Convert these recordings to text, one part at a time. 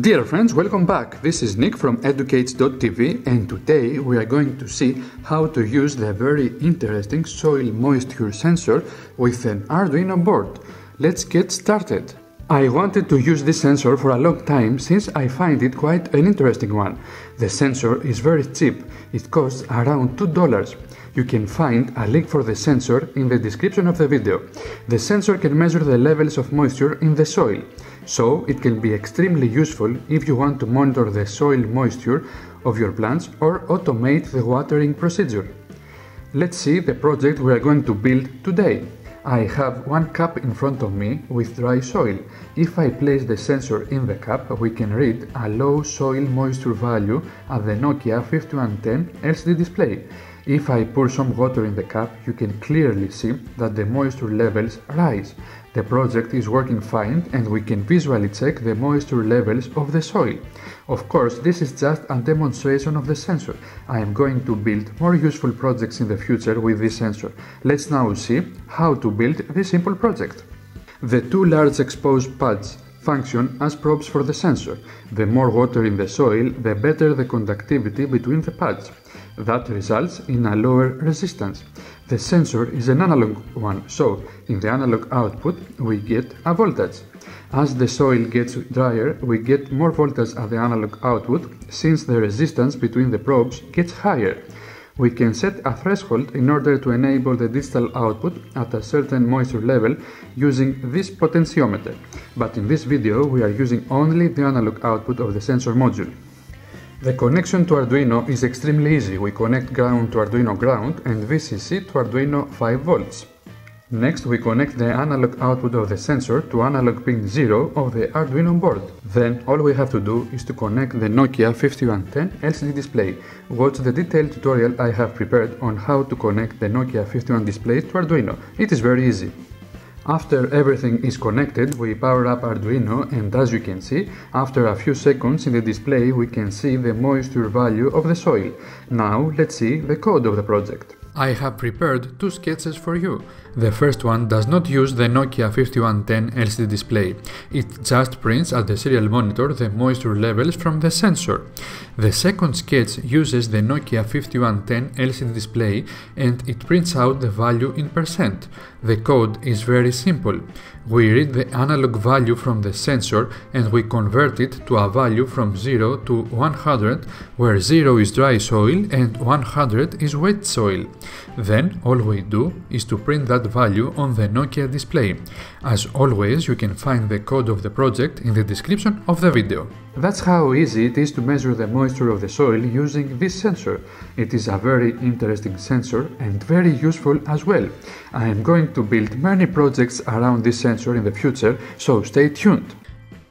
Dear friends, welcome back. This is Nick from educ8s.tv and today we are going to see how to use the very interesting soil moisture sensor with an Arduino board. Let's get started. I wanted to use this sensor for a long time since I find it quite an interesting one. The sensor is very cheap, it costs around $2. You can find a link for the sensor in the description of the video. The sensor can measure the levels of moisture in the soil so it can be extremely useful if you want to monitor the soil moisture of your plants or automate the watering procedure. Let's see the project we are going to build today. I have one cup in front of me with dry soil. If I place the sensor in the cup, we can read a low soil moisture value at the Nokia 5110 LCD display. If I pour some water in the cup, you can clearly see that the moisture levels rise. The project is working fine and we can visually check the moisture levels of the soil. Of course, this is just a demonstration of the sensor. I am going to build more useful projects in the future with this sensor. Let's now see how to build this simple project. The two large exposed pads function as probes for the sensor. The more water in the soil, the better the conductivity between the pads. That results in a lower resistance. The sensor is an analog one, so in the analog output we get a voltage. As the soil gets drier, we get more voltage at the analog output since the resistance between the probes gets higher. We can set a threshold in order to enable the digital output at a certain moisture level using this potentiometer, but in this video we are using only the analog output of the sensor module. The connection to Arduino is extremely easy. We connect ground to Arduino ground and VCC to Arduino 5 volts. Next we connect the analog output of the sensor to analog pin 0 of the Arduino board. Then all we have to do is to connect the Nokia 5110 LCD display. Watch the detailed tutorial I have prepared on how to connect the Nokia 51 display to Arduino. It is very easy. After everything is connected, we power up Arduino and as you can see, after a few seconds in the display we can see the moisture value of the soil. Now let's see the code of the project. I have prepared two sketches for you. The first one does not use the Nokia 5110 LCD display. It just prints at the serial monitor the moisture levels from the sensor. The second sketch uses the Nokia 5110 LCD display and it prints out the value in percent. The code is very simple. We read the analog value from the sensor and we convert it to a value from 0 to 100 where 0 is dry soil and 100 is wet soil. Then all we do is to print that value on the Nokia display. As always, you can find the code of the project in the description of the video. That's how easy it is to measure the moisture of the soil using this sensor. It is a very interesting sensor and very useful as well. I am going to build many projects around this sensor in the future, so stay tuned.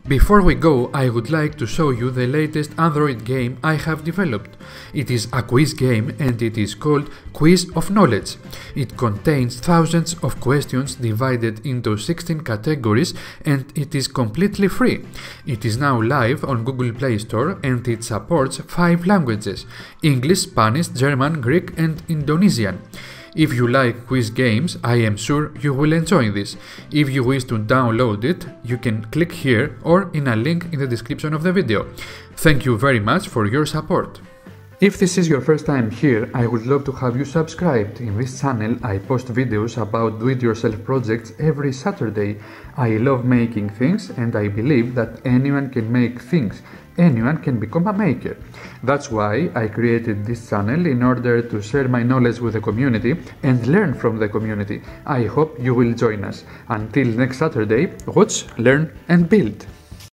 Before we go, I would like to show you the latest Android game I have developed. It is a quiz game and it is called Quiz of Knowledge. It contains thousands of questions divided into 16 categories and it is completely free. It is now live on Google Play Store and it supports 5 languages English, Spanish, German, Greek and Indonesian. If you like quiz games, I am sure you will enjoy this. If you wish to download it, you can click here or in a link in the description of the video. Thank you very much for your support. If this is your first time here, I would love to have you subscribed. In this channel, I post videos about do-it-yourself projects every Saturday. I love making things and I believe that anyone can make things anyone can become a maker. That's why I created this channel in order to share my knowledge with the community and learn from the community. I hope you will join us. Until next Saturday, watch, learn and build.